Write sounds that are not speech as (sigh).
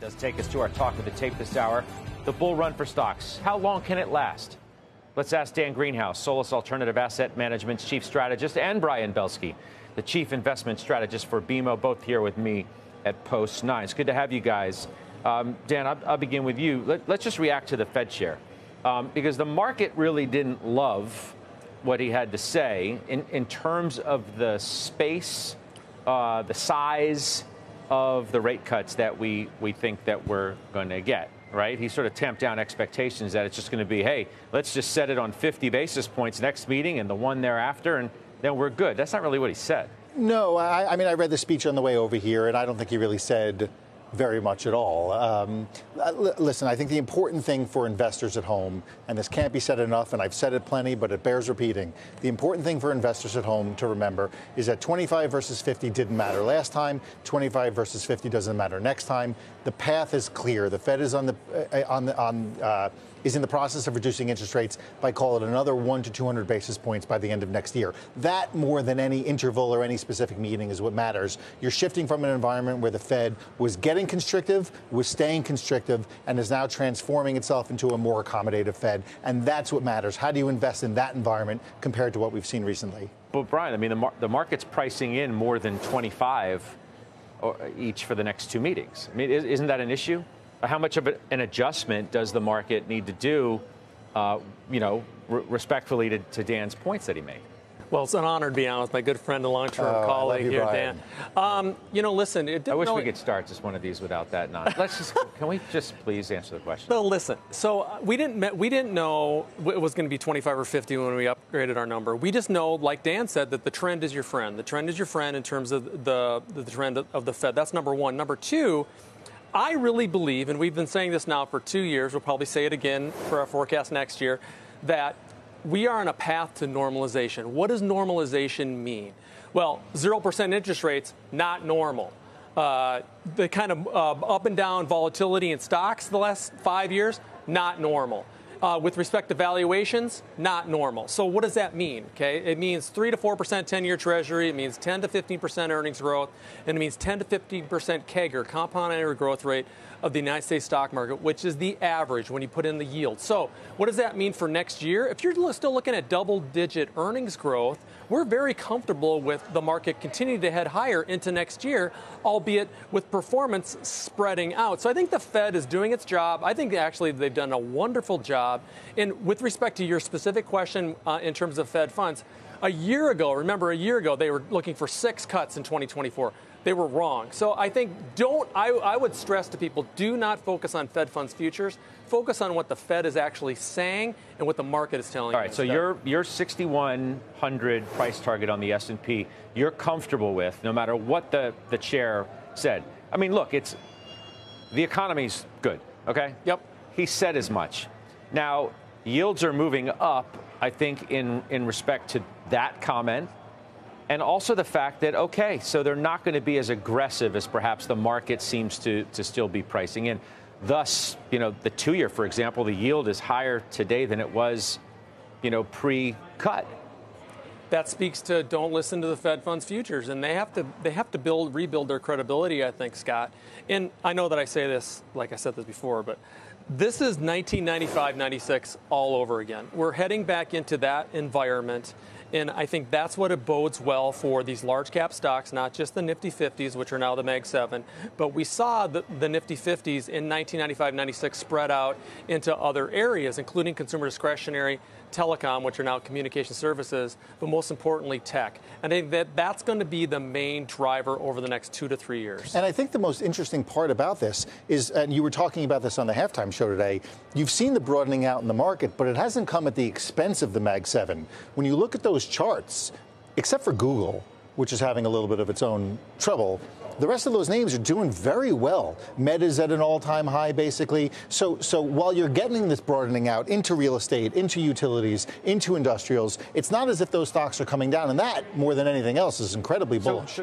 Does take us to our talk of the tape this hour. The bull run for stocks. How long can it last? Let's ask Dan Greenhaus, Solus Alternative Asset Management's chief strategist, and Brian Belski, the chief investment strategist for BMO, both here with me at Post 9. It's good to have you guys. Um, Dan, I'll, I'll, begin with you. Let, us just react to the Fed chair um, because the market really didn't love what he had to say in, in terms of the space, uh, the size, of the rate cuts that we, we think that we're going to get, right? He sort of tamped down expectations that it's just going to be, hey, let's just set it on 50 basis points next meeting and the one thereafter, and then we're good. That's not really what he said. No, I, I mean, I read the speech on the way over here, and I don't think he really said very much at all. Um, listen, I think the important thing for investors at home, and this can't be said enough, and I've said it plenty, but it bears repeating. The important thing for investors at home to remember is that 25 versus 50 didn't matter last time. 25 versus 50 doesn't matter next time. The path is clear. The Fed is on the uh, on the on. Uh, is in the process of reducing interest rates by call it another one to 200 basis points by the end of next year. That more than any interval or any specific meeting is what matters. You're shifting from an environment where the Fed was getting constrictive, was staying constrictive, and is now transforming itself into a more accommodative Fed. And that's what matters. How do you invest in that environment compared to what we've seen recently? But Brian, I mean, the, mar- the market's pricing in more than 25 uh, each for the next two meetings. I mean, isn't that an issue? how much of an adjustment does the market need to do, uh, you know, re- respectfully to, to Dan's points that he made? Well, it's an honor to be on with my good friend and long-term oh, colleague you, here, Brian. Dan. Um, you know, listen. I wish we could start just one of these without that. Not. (laughs) Let's just. can we just please answer the question? Well, listen. So uh, we didn't we didn't know it was going to be 25 or 50 when we upgraded our number. We just know, like Dan said, that the trend is your friend. The trend is your friend in terms of the the trend of the Fed. That's number one. Number two I really believe, and we've been saying this now for two years, we'll probably say it again for our forecast next year, that we are on a path to normalization. What does normalization mean? Well, 0% interest rates, not normal. Uh, the kind of uh, up and down volatility in stocks the last five years, not normal. Uh, with respect to valuations, not normal. So what does that mean? Okay, it means three to four percent 10-year Treasury. It means 10 to 15 percent earnings growth, and it means 10 to 15 percent CAGR, compound annual growth rate of the United States stock market, which is the average when you put in the yield. So, what does that mean for next year? If you're still looking at double digit earnings growth, we're very comfortable with the market continuing to head higher into next year, albeit with performance spreading out. So I think the Fed is doing its job. I think actually they've done a wonderful job. And with respect to your specific question uh, in terms of Fed funds, a year ago, remember a year ago, they were looking for six cuts in 2024 they were wrong. So I think don't, I, I would stress to people, do not focus on Fed funds futures. Focus on what the Fed is actually saying and what the market is telling you. All right, so your, your 6,100 price target on the S&P, you're comfortable with no matter what the, the chair said. I mean, look, it's, the economy's good, okay? Yep. He said as much. Now, yields are moving up, I think, in, in respect to that comment and also the fact that, okay, so they're not going to be as aggressive as perhaps the market seems to, to still be pricing in. Thus, you know, the two year, for example, the yield is higher today than it was, you know, pre cut. That speaks to don't listen to the Fed funds futures, and they have to they have to build rebuild their credibility. I think Scott, and I know that I say this like I said this before, but this is 1995 96 all over again. We're heading back into that environment. And I think that's what it bodes well for these large cap stocks, not just the Nifty 50s, which are now the Mag 7, but we saw the, the Nifty 50s in 1995 96 spread out into other areas, including consumer discretionary, telecom, which are now communication services, but most importantly, tech. And I think that that's going to be the main driver over the next two to three years. And I think the most interesting part about this is, and you were talking about this on the halftime show today, you've seen the broadening out in the market, but it hasn't come at the expense of the Mag 7. When you look at those charts, except for Google, which is having a little bit of its own trouble, the rest of those names are doing very well. Meta's at an all-time high, basically. So, so while you're getting this broadening out into real estate, into utilities, into industrials, it's not as if those stocks are coming down, and that more than anything else is incredibly bullish. So, so